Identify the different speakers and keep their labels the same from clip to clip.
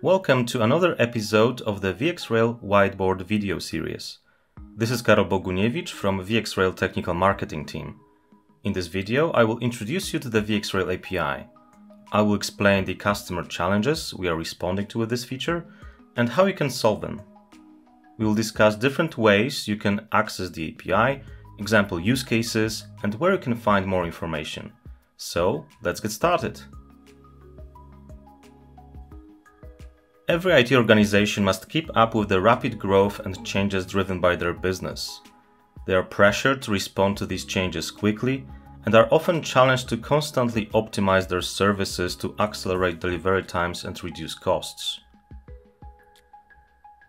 Speaker 1: Welcome to another episode of the VxRail Whiteboard video series. This is Karol Boguniewicz from VxRail Technical Marketing Team. In this video, I will introduce you to the VxRail API. I will explain the customer challenges we are responding to with this feature and how you can solve them. We will discuss different ways you can access the API, example use cases, and where you can find more information. So, let's get started. Every IT organization must keep up with the rapid growth and changes driven by their business. They are pressured to respond to these changes quickly and are often challenged to constantly optimize their services to accelerate delivery times and reduce costs.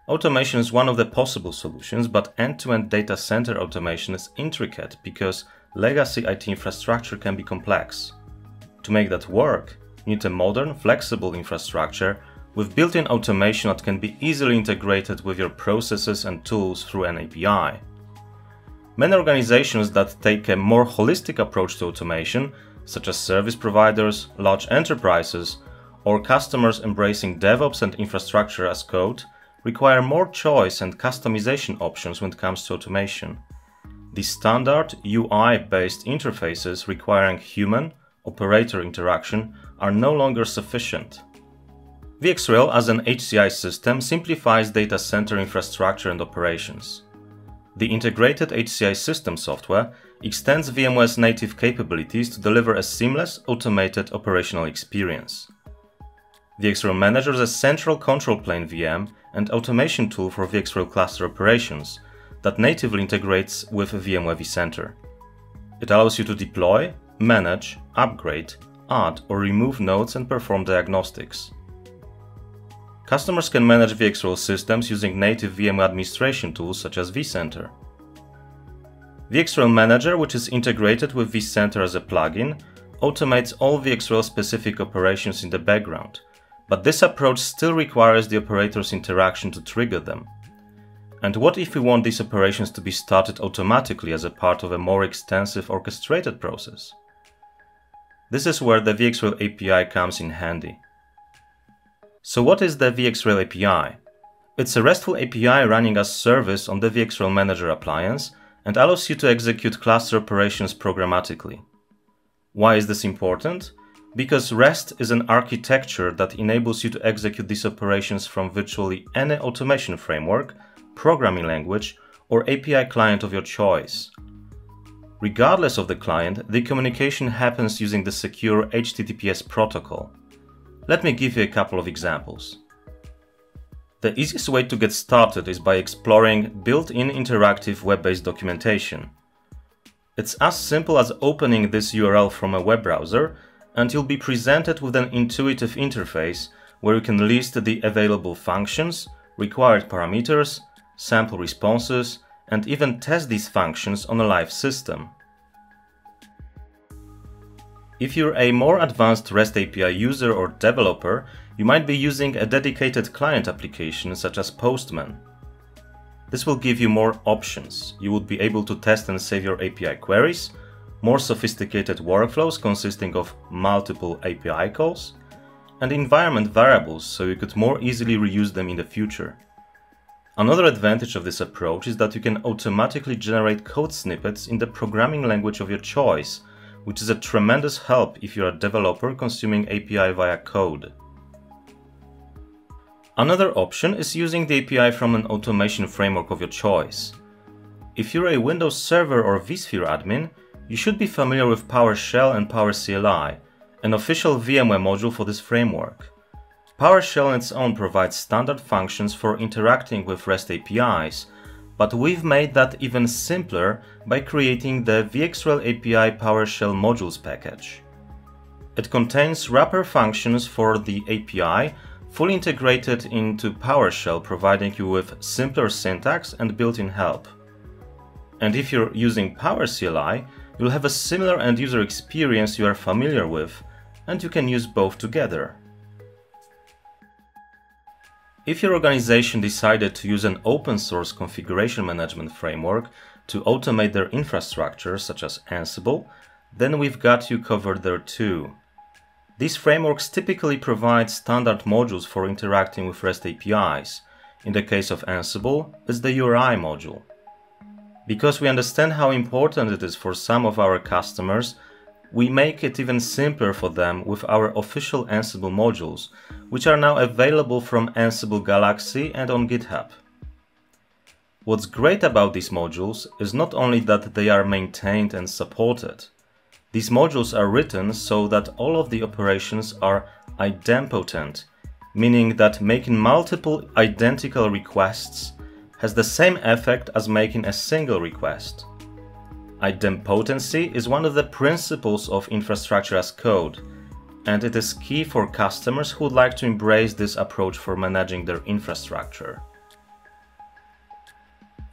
Speaker 1: Automation is one of the possible solutions, but end-to-end data center automation is intricate because legacy IT infrastructure can be complex. To make that work, you need a modern, flexible infrastructure with built-in automation that can be easily integrated with your processes and tools through an API. Many organizations that take a more holistic approach to automation, such as service providers, large enterprises, or customers embracing DevOps and infrastructure as code, require more choice and customization options when it comes to automation. The standard UI-based interfaces requiring human operator interaction are no longer sufficient. VxRail as an HCI system simplifies data center infrastructure and operations. The integrated HCI system software extends VMware's native capabilities to deliver a seamless, automated operational experience. VxRail manages a central control plane VM and automation tool for VxRail cluster operations that natively integrates with VMware vCenter. It allows you to deploy, manage, upgrade, add or remove nodes and perform diagnostics. Customers can manage VxRail systems using native VM administration tools such as vCenter. VxRail Manager, which is integrated with vCenter as a plugin, automates all VxRail specific operations in the background, but this approach still requires the operator's interaction to trigger them. And what if we want these operations to be started automatically as a part of a more extensive orchestrated process? This is where the VxRail API comes in handy. So what is the VxRail API? It's a RESTful API running as a service on the VxRail Manager appliance and allows you to execute cluster operations programmatically. Why is this important? Because REST is an architecture that enables you to execute these operations from virtually any automation framework, programming language, or API client of your choice. Regardless of the client, the communication happens using the secure HTTPS protocol. Let me give you a couple of examples. The easiest way to get started is by exploring built-in interactive web-based documentation. It's as simple as opening this URL from a web browser and you'll be presented with an intuitive interface where you can list the available functions, required parameters, sample responses, and even test these functions on a live system. If you're a more advanced REST API user or developer, you might be using a dedicated client application such as Postman. This will give you more options. You would be able to test and save your API queries, more sophisticated workflows consisting of multiple API calls, and environment variables so you could more easily reuse them in the future. Another advantage of this approach is that you can automatically generate code snippets in the programming language of your choice which is a tremendous help if you're a developer consuming API via code. Another option is using the API from an automation framework of your choice. If you're a Windows Server or vSphere admin, you should be familiar with PowerShell and PowerCLI, an official VMware module for this framework. PowerShell on its own provides standard functions for interacting with REST APIs, but we've made that even simpler by creating the VxRail API PowerShell modules package. It contains wrapper functions for the API fully integrated into PowerShell providing you with simpler syntax and built-in help. And if you're using PowerCLI, you'll have a similar end-user experience you are familiar with, and you can use both together. If your organization decided to use an open source configuration management framework to automate their infrastructure, such as Ansible, then we've got you covered there too. These frameworks typically provide standard modules for interacting with REST APIs. In the case of Ansible, it's the URI module. Because we understand how important it is for some of our customers, we make it even simpler for them with our official Ansible modules, which are now available from Ansible Galaxy and on GitHub. What's great about these modules is not only that they are maintained and supported. These modules are written so that all of the operations are idempotent, meaning that making multiple identical requests has the same effect as making a single request. Idempotency is one of the principles of infrastructure as code, and it is key for customers who would like to embrace this approach for managing their infrastructure.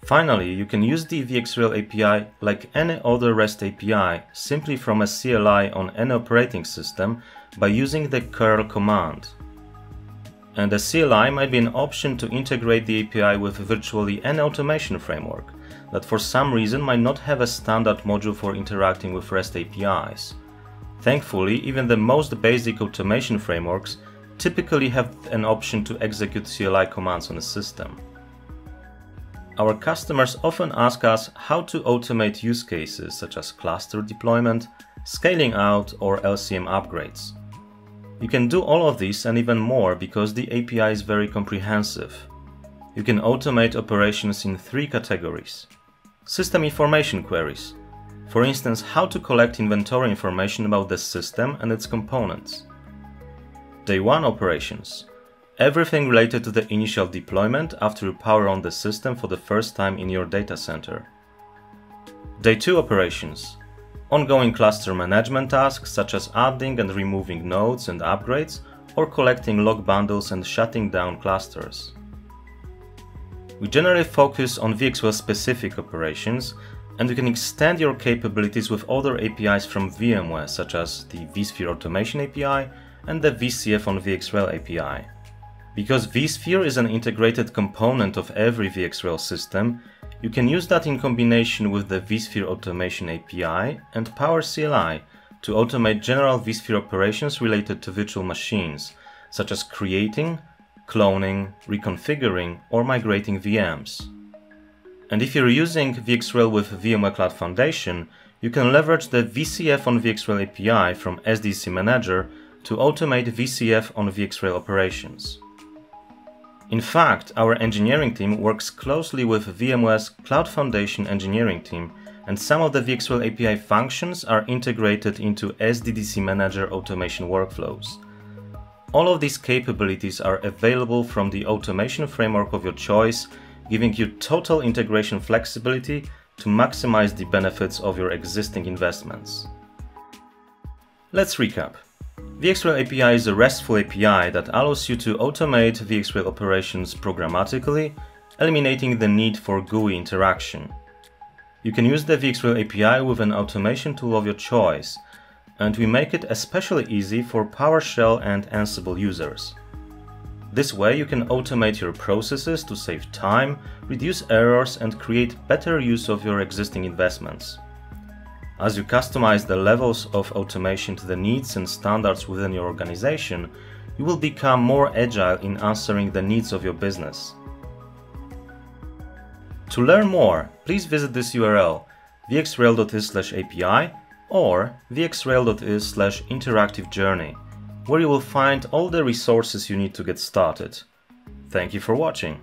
Speaker 1: Finally, you can use the VxRail API like any other REST API simply from a CLI on any operating system by using the curl command. And the CLI might be an option to integrate the API with virtually any automation framework that for some reason might not have a standard module for interacting with REST APIs. Thankfully, even the most basic automation frameworks typically have an option to execute CLI commands on a system. Our customers often ask us how to automate use cases such as cluster deployment, scaling out, or LCM upgrades. You can do all of this and even more because the API is very comprehensive. You can automate operations in three categories. System information queries. For instance, how to collect inventory information about the system and its components. Day 1 operations Everything related to the initial deployment after you power on the system for the first time in your data center. Day 2 operations. Ongoing cluster management tasks such as adding and removing nodes and upgrades or collecting log bundles and shutting down clusters. We generally focus on VxRail specific operations and you can extend your capabilities with other APIs from VMware such as the vSphere Automation API and the VCF on VxRail API. Because vSphere is an integrated component of every VxRail system, you can use that in combination with the vSphere Automation API and Power CLI to automate general vSphere operations related to virtual machines, such as creating, cloning, reconfiguring, or migrating VMs. And if you're using VxRail with VMware Cloud Foundation, you can leverage the VCF on VxRail API from SDDC Manager to automate VCF on VxRail operations. In fact, our engineering team works closely with VMware's Cloud Foundation engineering team, and some of the VxRail API functions are integrated into SDDC Manager automation workflows. All of these capabilities are available from the automation framework of your choice, giving you total integration flexibility to maximize the benefits of your existing investments. Let's recap. VxRail API is a RESTful API that allows you to automate VxRail operations programmatically, eliminating the need for GUI interaction. You can use the VxRail API with an automation tool of your choice, and we make it especially easy for PowerShell and Ansible users. This way you can automate your processes to save time, reduce errors and create better use of your existing investments. As you customize the levels of automation to the needs and standards within your organization, you will become more agile in answering the needs of your business. To learn more, please visit this URL vxrail.is/api or vxrail.is/interactive journey, where you will find all the resources you need to get started. Thank you for watching.